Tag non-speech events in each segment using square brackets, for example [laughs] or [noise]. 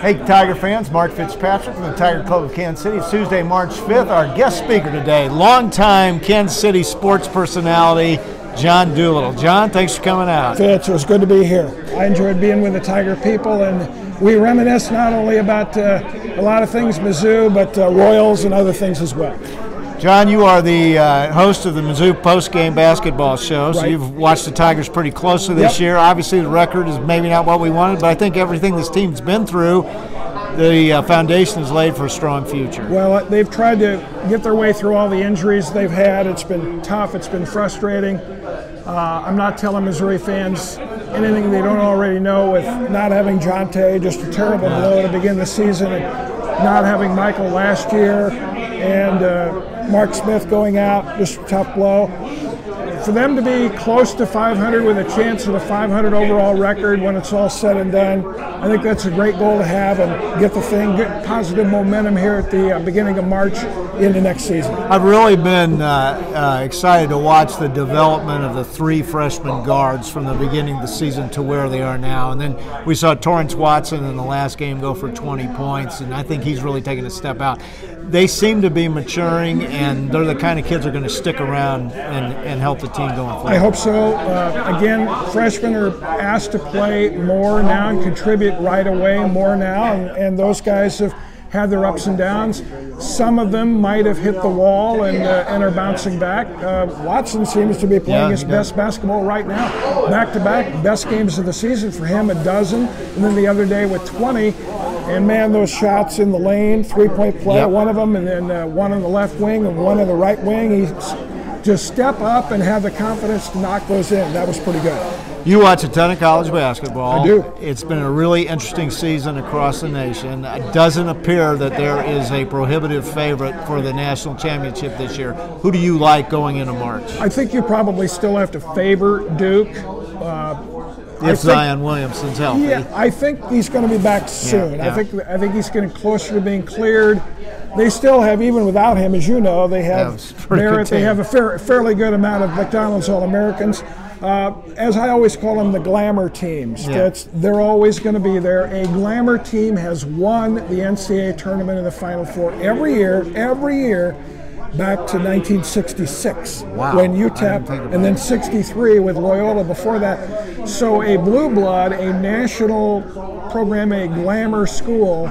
Hey, Tiger fans, Mark Fitzpatrick from the Tiger Club of Kansas City. It's Tuesday, March 5th. Our guest speaker today, longtime Kansas City sports personality, John Doolittle. John, thanks for coming out. Fitz, it was good to be here. I enjoyed being with the Tiger people, and we reminisce not only about uh, a lot of things Mizzou, but uh, Royals and other things as well. John, you are the uh, host of the Mizzou post-game basketball show, so Right. you've watched the Tigers pretty closely this Yep. year. Obviously, the record is maybe not what we wanted, but I think everything this team's been through, the uh, foundation is laid for a strong future. Well, uh, they've tried to get their way through all the injuries they've had. It's been tough, it's been frustrating. Uh, I'm not telling Missouri fans anything they don't already know with not having Jontay, just a terrible blow to begin the season, and not having Michael last year, and uh, Mark Smith going out, just tough blow. For them to be close to 500 with a chance of a 500 overall record when it's all said and done, I think that's a great goal to have and get the thing, get positive momentum here at the uh, beginning of March into next season. I've really been uh, uh, excited to watch the development of the three freshman guards from the beginning of the season to where they are now. And then we saw Torrence Watson in the last game go for 20 points, and I think he's really taken a step out. They seem to be maturing, and they're the kind of kids that are going to stick around and, and help the team going forward. I hope so. Uh, again, freshmen are asked to play more now and contribute right away more now, and, and those guys have had their ups and downs. Some of them might have hit the wall and, uh, and are bouncing back. Uh, Watson seems to be playing Yeah, his best basketball right now. Back to back, best games of the season for him, a dozen, and then the other day with 20. And man, those shots in the lane, three point play, Yep. one of them, and then uh, one on the left wing and one on the right wing. He's just step up and have the confidence to knock those in. That was pretty good. You watch a ton of college basketball. I do. It's been a really interesting season across the nation. It doesn't appear that there is a prohibitive favorite for the national championship this year. Who do you like going into March? I think you probably still have to favor Duke. Uh, I If think- Zion Williamson's healthy. Yeah, I think he's going to be back soon. yeah. I think I think he's getting closer to being cleared. They still have, even without him, as you know, they have it's a pretty good Barrett. They have a fair, fairly good amount of McDonald's All Americans. Uh, as I always call them, the glamour teams. Yeah. That's they're always going to be there. A glamour team has won the NCAA tournament in the Final Four every year. Every year. Back to 1966, Wow. when UTEP, and then 63 with Loyola before that. So a blue blood, a national program, a glamour school,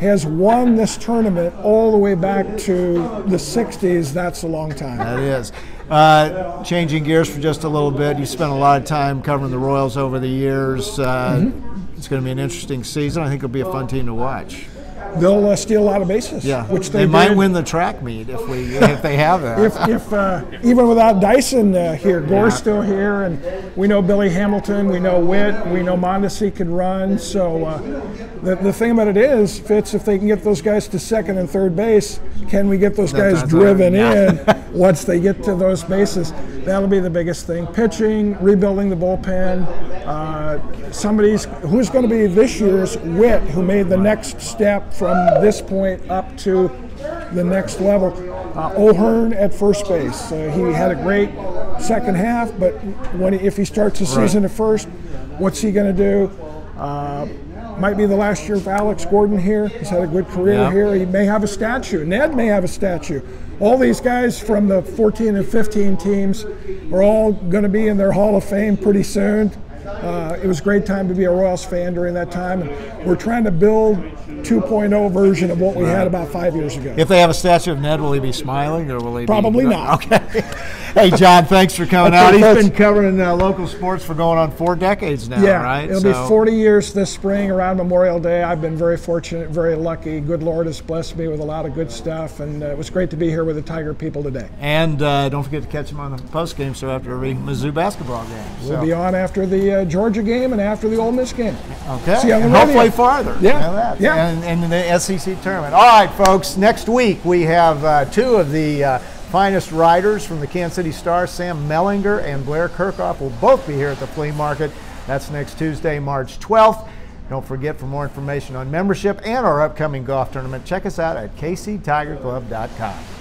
has won this tournament all the way back to the 60s. That's a long time. That is. Uh, changing gears for just a little bit, you spent a lot of time covering the Royals over the years. Uh, Mm-hmm. It's going to be an interesting season. I think it'll be a fun team to watch. They'll uh, steal a lot of bases. Yeah, which they, they, might win the track meet if we if they have that. If, if uh, even without Dyson uh, here, Gore's still here, and we know Billy Hamilton, we know Whit, we know Mondesi can run. So uh, the, the thing about it is, Fitz, if they can get those guys to second and third base, can we get those guys driven in [laughs] once they get to those bases? That'll be the biggest thing. Pitching, rebuilding the bullpen. Uh, somebody's who's going to be this year's Whit who made the next step from this point up to the next level. Uh, O'Hearn at first base. Uh, he had a great second half, but when he, if he starts the season at first, what's he going to do? Might be the last year of Alex Gordon here. He's had a good career Yeah. here. He may have a statue. Ned may have a statue. All these guys from the 14 and 15 teams are all going to be in their Hall of Fame pretty soon. Uh, it was a great time to be a Royals fan during that time, and we're trying to build 2.0 version of what we had about five years ago. If they have a statue of Ned, will he be smiling or will he? Probably be, not. Okay. hey, John, thanks for coming Okay, out. He's been covering uh, local sports for going on four decades now, Yeah, right? it'll So- be 40 years this spring around Memorial Day. I've been very fortunate, very lucky. Good Lord has blessed me with a lot of good stuff, and uh, it was great to be here with the Tiger people today. And uh, don't forget to catch him on the post game show after every Mizzou basketball game. We'll So- be on after the uh, Georgia game and after the Ole Miss game. Okay. See you on the and hopefully farther. Yeah. Know. Yeah. And, and in the SEC tournament. All right, folks. Next week we have uh, two of the uh, finest riders from the Kansas City Star, Sam Mellinger and Blair Kerkhoff, will both be here at the flea market. That's next Tuesday, March 12th. Don't forget for more information on membership and our upcoming golf tournament, check us out at kctigerclub.com.